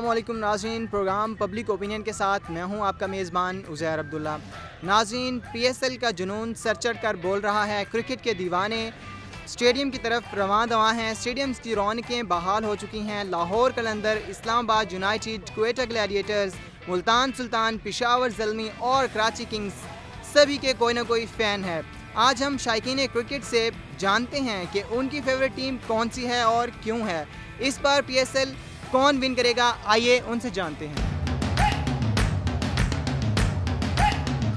वालेकुम नाजीन programme public opinion के साथ मैं हूँ आपका मेज़बान उज़ैर अब्दुल्ला। नाजीन पीएसएल का जुनून सर चढ़ कर बोल रहा है, क्रिकेट के दीवाने। स्टेडियम की तरफ़ रवान दवा हैं स्टेडियम की रौनकें बहाल हो चुकी हैं। लाहौर कलंदर, इस्लामाबाद यूनाइटेड, कोयटा ग्लैडिएटर्स, मुल्तान सुल्तान, पिशावर जलमी और कराची किंग्स सभी के कोई ना कोई फ़ैन है। आज हम शायकीन क्रिकेट से जानते हैं कि उनकी फेवरेट टीम कौन सी है और क्यों है। इस बार पीएसएल कौन विन करेगा आइए उनसे जानते हैं।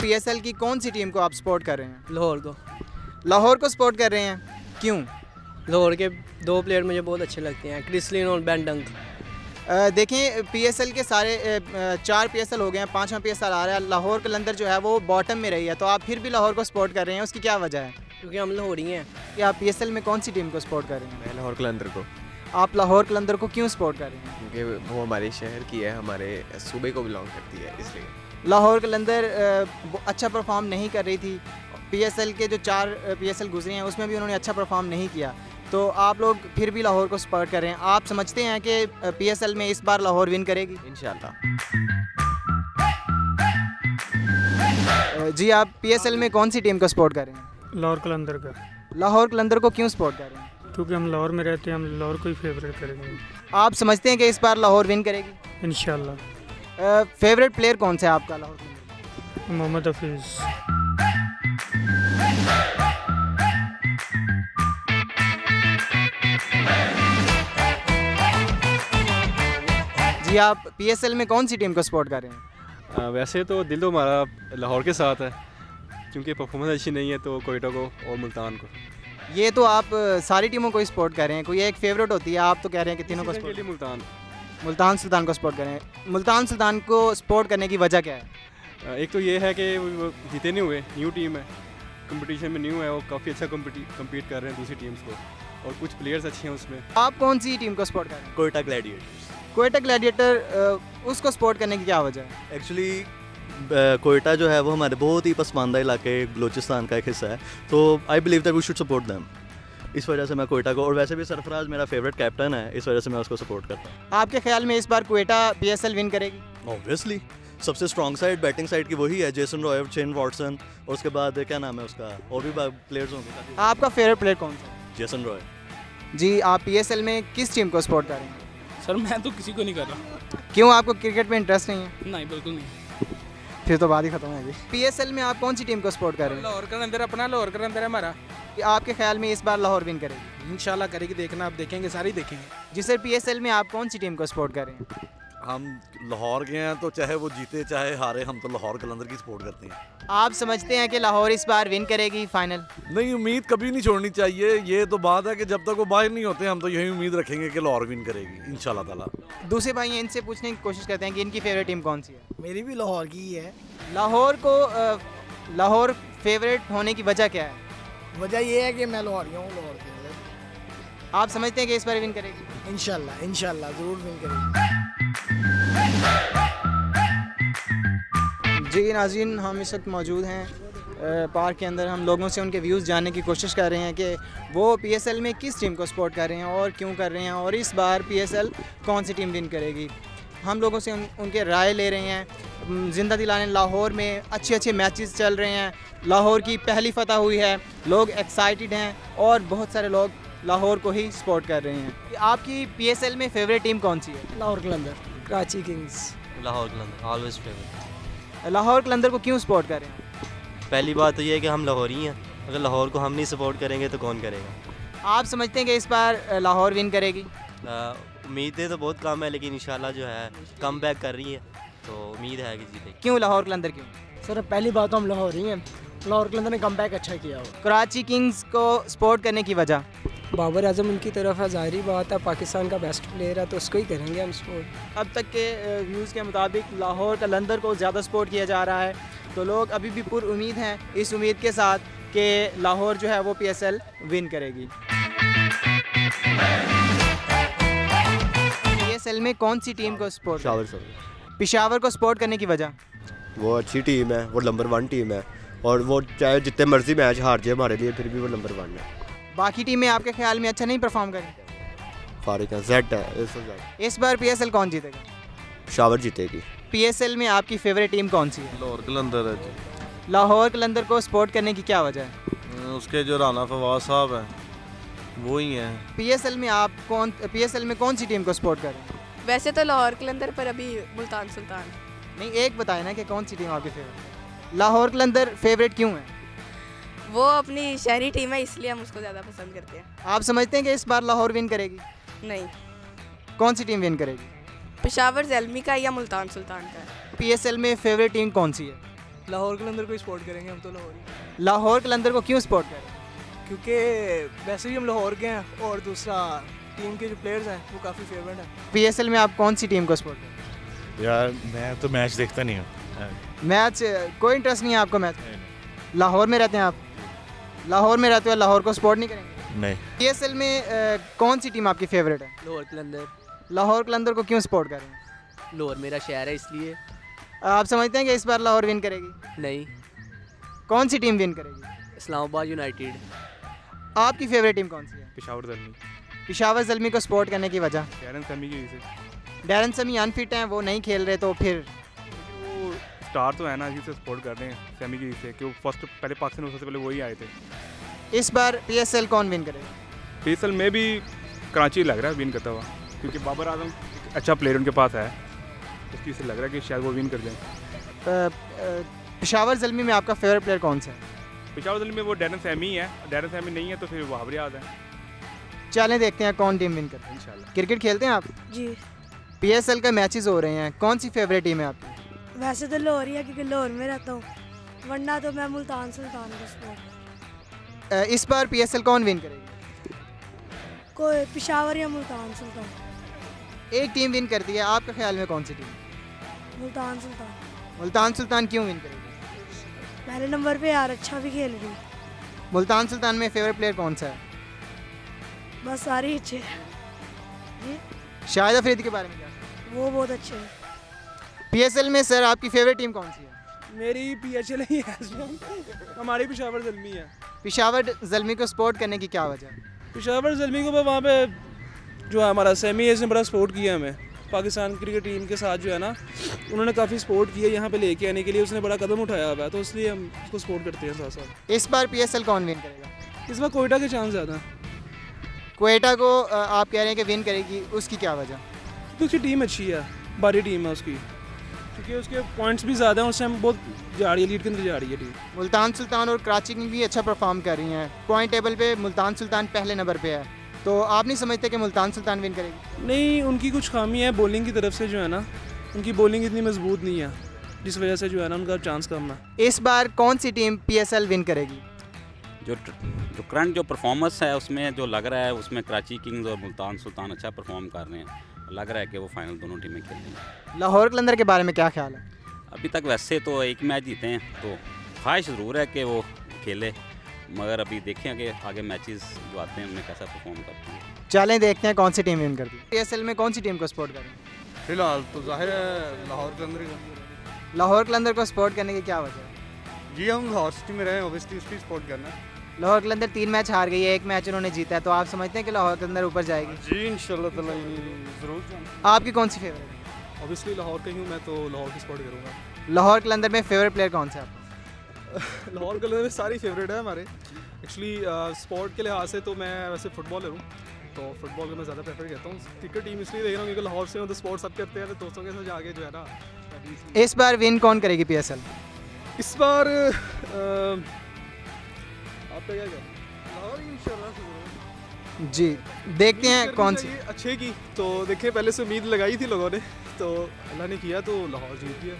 पीएसएल की कौन सी टीम को आप सपोर्ट कर रहे हैं? लाहौर को। लाहौर को सपोर्ट कर रहे हैं? क्यों? लाहौर के दो प्लेयर मुझे बहुत अच्छे लगते हैं क्रिसलिन और बैंडंग देखें पीएसएल के सारे चार पीएसएल हो गए हैं पांचवा पीएसएल आ रहा है लाहौर कलंदर जो है वो बॉटम में रही है तो आप फिर भी लाहौर को सपोर्ट कर रहे हैं उसकी क्या वजह है? क्योंकि हम लाहौरी हैं। कि आप पीएसएल में कौन सी टीम को सपोर्ट कर रहे हैं? लाहौर कलंदर को। आप लाहौर कलंदर को क्यों सपोर्ट कर रहे हैं? क्योंकि वो हमारे शहर की है हमारे सूबे को बिलोंग करती है इसलिए। लाहौर कलंदर अच्छा परफॉर्म नहीं कर रही थी। पीएसएल के जो चार पीएसएल गुजरे हैं उसमें भी उन्होंने अच्छा परफॉर्म नहीं किया। तो आप लोग फिर भी लाहौर को सपोर्ट कर रहे हैं। आप समझते हैं कि पीएसएल में इस बार लाहौर विन करेगी? इन जी आप पीएसएल में कौन सी टीम को सपोर्ट कर रहे हैं? लाहौर कलंदर का। लाहौर कलंदर को क्यों सपोर्ट कर रहे हैं? क्योंकि हम लाहौर में रहते हैं हम लाहौर को ही फेवरेट करेंगे। आप समझते हैं कि इस बार लाहौर विन करेगी? इन फेवरेट प्लेयर कौन सा है आपका लाहौर में? मोहम्मद हफीज़। जी आप पीएसएल में कौन सी टीम को सपोर्ट कर रहे हैं? आ, वैसे तो दिल तो हमारा लाहौर के साथ है क्योंकि परफॉर्मेंस अच्छी नहीं है तो कोयटा को और मुल्तान को। ये तो आप सारी टीमों को ही सपोर्ट कर रहे हैं। कोई एक फेवरेट होती है आप तो कह रहे हैं कि तीनों को सपोर्ट मुल्तान। मुल्तान सुल्तान को सपोर्ट करें। मुल्तान सुल्तान को सपोर्ट करने की वजह क्या है? एक तो ये है कि वो वो जीते नहीं हुए न्यू टीम है। कंपटीशन में न्यू है वो काफ़ी अच्छा कम्पीट कर रहे हैं दूसरी टीम्स को। और कुछ प्लेयर्स अच्छे हैं उसमें। आप कौन सी टीम को सपोर्ट कर रहे हैं? कोयटा ग्लैडिएटर्स कोयटा ग्लैडिएटर उसको सपोर्ट करने की क्या वजह है? एक्चुअली कोयटा जो है वो हमारे बहुत ही पसमानदा इलाके बलूचिस्तान का एक हिस्सा है। तो I believe that we should support them इस वजह से मैं कोयटा को और वैसे भी सरफराज मेरा फेवरेट कैप्टन है इस वजह से मैं उसको सपोर्ट करता हूँ। आपके ख्याल में इस बार कोयटा पीएसएल विन करेगी? ऑब्वियसली सबसे स्ट्रॉन्ग साइड बैटिंग साइड की वही है जेसन रॉय चेन वॉटसन और उसके बाद क्या नाम है उसका और भी प्लेयर्स होंगे आपका फेवरेट प्लेयर कौन सा? है जेसन रॉय जी आप पीएसएल में किस टीम को सपोर्ट करेंगे? सर मैं तो किसी को नहीं कर रहा। क्यों आपको क्रिकेट में इंटरेस्ट नहीं है? नहीं बिल्कुल नहीं। फिर तो बात ही खत्म होगी पीएसएल में आप कौन सी टीम को सपोर्ट कर रहे हैं? लाहौर का अंदर अपना लाहौर का अंदर है हमारा आपके ख्याल में इस बार लाहौर विन करेगी? इंशाल्लाह करेगी देखना आप देखेंगे सारी देखेंगे। जी सर पीएसएल में आप कौन सी टीम को सपोर्ट कर रहे हैं? हम लाहौर के हैं तो चाहे वो जीते चाहे हारे हम तो लाहौर कलंदर की सपोर्ट करते हैं। आप समझते हैं कि लाहौर इस बार विन करेगी फाइनल नहीं उम्मीद कभी नहीं छोड़नी चाहिए। ये तो बात है कि जब तक वो बाहर नहीं होते हम तो यही उम्मीद रखेंगे कि लाहौर विन करेगी इन ताला। दूसरे भाई हैं, इनसे पूछने की कोशिश करते हैं कि इनकी फेवरेट टीम कौन सी है? मेरी भी लाहौर की ही है। लाहौर को लाहौर फेवरेट होने की वजह क्या है? वजह ये है कि मैं लाहौरी हूँ लाहौर के आप समझते हैं कि इस बार विन करेगी? इंशाल्लाह इंशाल्लाह ज़रूर विन करेगी। जी नाजीन हम इस वक्त मौजूद हैं पार्क के अंदर। हम लोगों से उनके व्यूज़ जानने की कोशिश कर रहे हैं कि वो पीएसएल में किस टीम को सपोर्ट कर रहे हैं और क्यों कर रहे हैं और इस बार पीएसएल कौन सी टीम विन करेगी। हम लोगों से उन, उनके राय ले रहे हैं। ज़िंदा दिलाने लाहौर में अच्छे अच्छे मैचेस चल रहे हैं। लाहौर की पहली फतह हुई है। लोग एक्साइटेड हैं और बहुत सारे लोग लाहौर को ही सपोर्ट कर रहे हैं। आपकी पीएसएल में फेवरेट टीम कौन सी है? Lahore Qalandars Karachi Kings Lahore Qalandars always favourite Lahore Qalandars को क्यों सपोर्ट कर रहे हैं? पहली बात तो ये है कि हम लाहौरी हैं। अगर लाहौर को हम नहीं सपोर्ट करेंगे तो कौन करेगा? आप समझते हैं कि इस बार लाहौर विन करेगी? उम्मीदें तो बहुत कम है लेकिन इंशाल्लाह जो है कम बैक कर रही है। तो उम्मीद है कि जीतेगी क्यों लाहौर कलंदर क्यों? सर पहली बात तो हम लाहौरी हैं। लाहौर कलंदर ने कम अच्छा किया हो। कराची किंग्स को सपोर्ट करने की वजह? बाबर आज़म उनकी तरफ़ है ज़ाहरी बात है पाकिस्तान का बेस्ट प्लेयर है तो उसको ही करेंगे हम सपोर्ट अब तक के व्यूज़ के मुताबिक लाहौर कलंदर को ज़्यादा सपोर्ट किया जा रहा है। तो लोग अभी भी पुर उम्मीद हैं इस उम्मीद के साथ कि लाहौर जो है वो पीएसएल विन करेगी। पीएसएल में कौन सी टीम को सपोर्ट शावर सर। पिशावर को सपोर्ट करने की वजह? वो अच्छी टीम है वो नंबर वन टीम है। और वो चाहे जितने मर्ज़ी मैच हार जाए हमारे लिए फिर भी वो नंबर वन है। बाकी टीमें आपके ख्याल में अच्छा नहीं परफॉर्म करें? फारिक है जेड है इस इस बार पीएसएल कौन जीतेगा? पेशावर जीतेगी। पीएसएल में आपकी फेवरेट टीम कौन सी है? लाहौर कलंदर है जी। लाहौर कलंदर को सपोर्ट करने की क्या वजह है? उसके जो राना फवाद साहब हैं वो ही हैं। पीएसएल में आप कौन पीएसएल में कौन सी टीम को सपोर्ट कर रहे हैं? वैसे तो लाहौर कलंदर पर अभी मुल्तान सुल्तान। नहीं एक बताए ना कि कौन सी टीम आपकी फेवरेट लाहौर कलंदर फेवरेट क्यों है? वो अपनी शहरी टीम है इसलिए हम उसको ज़्यादा पसंद करते हैं। आप समझते हैं कि इस बार लाहौर विन करेगी? नहीं। कौन सी टीम विन करेगी? पेशावर जलमी का या मुल्तान सुल्तान का? पीएसएल में फेवरेट टीम कौन सी है? लाहौर कलंदर को सपोर्ट करेंगे हम तो लाहौर लाहौर कलंदर को क्यों सपोर्ट करें? क्योंकि वैसे भी हम लाहौर के हैं और दूसरा टीम के जो प्लेयर्स हैं वो काफ़ी फेवरेट हैं। पीएसएल में आप कौन सी टीम को सपोर्ट करें? यार मैं तो मैच देखता नहीं हूँ। मैच कोई इंटरेस्ट नहीं है आपको मैच लाहौर में रहते हैं आप? लाहौर में रहते हो लाहौर को सपोर्ट नहीं करेंगे? नहीं। पीएसएल में अ, कौन सी टीम आपकी फेवरेट है? लाहौर कलंदर। लाहौर कलंदर को क्यों सपोर्ट करें लाहौर मेरा शहर है इसलिए। आप समझते हैं कि इस बार लाहौर विन करेगी? नहीं। कौन सी टीम विन करेगी? इस्लामाबाद यूनाइटेड आपकी फेवरेट टीम कौन सी है? पेशावर जलमी। पिशावर जलमी को सपोर्ट करने की वजह? कैरन समी की वजह से। डैरन समी अनफिट हैं वो नहीं खेल रहे तो फिर स्टार तो है ना इसी से सपोर्ट कर रहे हैं सेमी की से क्यों फ़र्स्ट पहले पाकिस्तान में सबसे पहले वही आए थे। इस बार पीएसएल कौन विन करेगा? पीएसएल में भी कराची लग रहा है विन करता हुआ क्योंकि बाबर आज़म अच्छा प्लेयर उनके पास है। इसकी से लग रहा है कि शायद वो विन कर जाए। पिशावर जलमी में आपका फेवरेट प्लेयर कौन सा है? पेशावर जलमी में वो डैरन सैमी है। डैरन सैमी नहीं है तो फिर वहाबर याद है। चलें देखते हैं कौन टीम विन करती है। इंशाल्लाह। क्रिकेट खेलते हैं आप? जी। पीएसएल का मैचेस हो रहे हैं। कौन सी फेवरेट टीम है आपकी? वैसे तो लाहौर ही है क्योंकि लाहौर में रहता हूँ। वरना तो मैं मुल्तान सुल्तान को इस बार पीएसएल कौन विन करेगी? कोई पेशावर या मुल्तान सुल्तान। एक टीम विन करती है आपका ख्याल में कौन सी टीम मुल्तान सुल्तान। मुल्तान सुल्तान क्यों विन करेगी? पहले नंबर पे यार अच्छा भी खेल रही। मुल्तान सुल्तान में फेवरेट प्लेयर कौन सा है? बस सारे अच्छे शाहिद अफरीदी के बारे में क्या? वो बहुत अच्छे हैं। पीएसएल में सर आपकी फेवरेट टीम कौन सी है? मेरी पी एच एल ही है हमारी पिशावर जलमी है। पिशावर जलमी को सपोर्ट करने की क्या वजह? पिशावर जलमी को वहाँ पे जो है हमारा सेमी इसने बड़ा सपोर्ट किया हमें। पाकिस्तान क्रिकेट टीम के साथ जो है ना उन्होंने काफ़ी सपोर्ट किया यहाँ पे लेके आने के लिए। उसने बड़ा कदम उठाया हुआ है तो इसलिए हम उसको सपोर्ट करते हैं साथ साथ इस बार पीएसएल कौन विन करेगा? इस बार कोयटा के चांस ज़्यादा। कोयटा को आप कह रहे हैं कि विन करेगी उसकी क्या वजह? क्योंकि उसकी टीम अच्छी है भारी टीम है उसकी। क्योंकि उसके पॉइंट्स भी ज़्यादा हैं उस टाइम बहुत जा रही है लीड के अंदर जा रही है टीम मुल्तान सुल्तान और कराची की भी अच्छा परफॉर्म कर रही हैं। पॉइंट टेबल पे मुल्तान सुल्तान पहले नंबर पे है। तो आप नहीं समझते कि मुल्तान सुल्तान विन करेगी? नहीं उनकी कुछ खामी है बॉलिंग की तरफ़ से जो है ना। उनकी बॉलिंग इतनी मज़बूत नहीं है जिस वजह से जो है ना उनका चांस कम है। इस बार कौन सी टीम पीएसएल विन करेगी? जो जो करंट जो परफॉर्मेंस है उसमें जो लग रहा है उसमें कराची किंग्स और मुल्तान सुल्तान अच्छा परफॉर्म कर रहे हैं। लग रहा है कि वो फाइनल दोनों टीमें खेल लेंगी लाहौर कलंदर के बारे में क्या ख्याल है? अभी तक वैसे तो एक मैच जीते हैं तो ख्वाहिश ज़रूर है कि वो खेले। मगर अभी देखें कि आगे मैचेस जो आते हैं उनमें कैसा परफॉर्म करते हैं। चलें देखते हैं कौन सी टीम विन करती है। पीएसएल में कौन सी टीम को सपोर्ट करें? फ़िलहाल तो ज़ाहिर है लाहौर के अंदर ही लाहौर कलंदर को सपोर्ट करने की क्या वजह है? जी हम लाहौर सिटी में रहे ऑब्वियसली उसकी सपोर्ट करना है। लाहौर कलंदर तीन मैच हार गई है एक मैच उन्होंने जीता है तो आप समझते हैं कि लाहौर कलंदर ऊपर जाएगी? जी ताला ज़रूर आपकी कौन सी फेवरेट है ऑब्वियसली लाहौर का ही हूँ मैं तो लाहौर की सपोर्ट करूँगा। लाहौर कलंदर में फेवरेट प्लेयर कौन सा है आपका? लाहौर कलर में सारी फेवरेट है हमारे। एक्चुअली स्पोर्ट के लिहाज से तो मैं वैसे फुटबॉलर हूँ तो फुटबॉल को मैं ज़्यादा प्रेफर करता हूँ। क्रिकेट टीम इसलिए देख रहा हूँ क्योंकि लाहौर से मतलब स्पोर्ट्स सब करते हैं तो दोस्तों के साथ जाके जो है ना इस बार विन कौन करेगी पीएसएल इस बार अ, आपका। जी देखते हैं कौन सी अच्छे की। तो देखें पहले से उम्मीद लगाई थी लोगों ने तो अल्लाह ने किया तो लाहौर जीत गया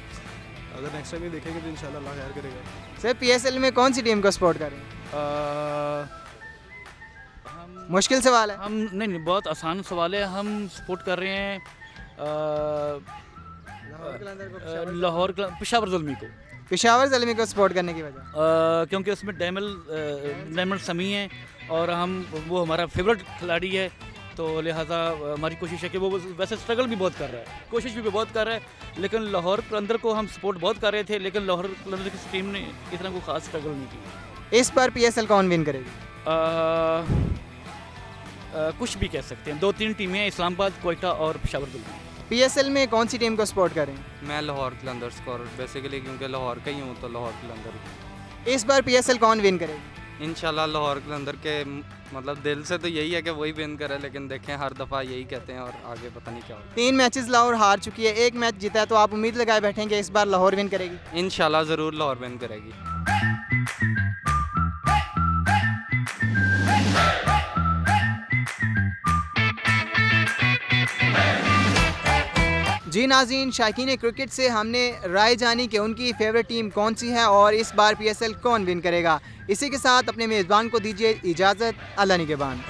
अगर नेक्स्ट टाइम ये देखेंगे तो इंशाल्लाह अल्लाह खैर करेगा। सर पीएसएल में कौन सी टीम को सपोर्ट करें मुश्किल सवाल है। हम नहीं नहीं बहुत आसान सवाल है। हम सपोर्ट कर रहे हैं लाहौर पेशावर जलमी को। पिशावर जलमी को सपोर्ट करने की वजह? क्योंकि उसमें डैमल डैमल समी है और हम वो हमारा फेवरेट खिलाड़ी है तो लिहाजा हमारी कोशिश है कि वो वैसे स्ट्रगल भी बहुत कर रहा है। कोशिश भी बहुत कर रहा है लेकिन लाहौर कलंदर को हम सपोर्ट बहुत कर रहे थे लेकिन लाहौर कलंदर की टीम ने इतना कोई ख़ास स्ट्रगल नहीं की इस बार पीएसएल कौन विन करेगी? कुछ भी कह सकते हैं। दो तीन टीमें इस्लामाबाद कोयटा और पेशावर जलमी पीएसएल में कौन सी टीम को सपोर्ट करें मैं लाहौर कलंदर्स को बेसिकली क्योंकि लाहौर का ही हूँ तो लाहौर कलंदर इस बार पीएसएल कौन विन करेगी? इंशाल्लाह लाहौर कलंदर के मतलब दिल से तो यही है कि वही विन करे लेकिन देखें हर दफ़ा यही कहते हैं और आगे पता नहीं क्या होगा तीन मैचेस लाहौर हार चुकी है एक मैच जीता है तो आप उम्मीद लगाए बैठेंगे इस बार लाहौर विन करेगी। इंशाल्लाह ज़रूर लाहौर विन करेगी। जी नाजीन शायकीन क्रिकेट से हमने राय जानी कि उनकी फेवरेट टीम कौन सी है और इस बार पीएसएल कौन विन करेगा। इसी के साथ अपने मेज़बान को दीजिए इजाज़त, अल्लाह निगेबान।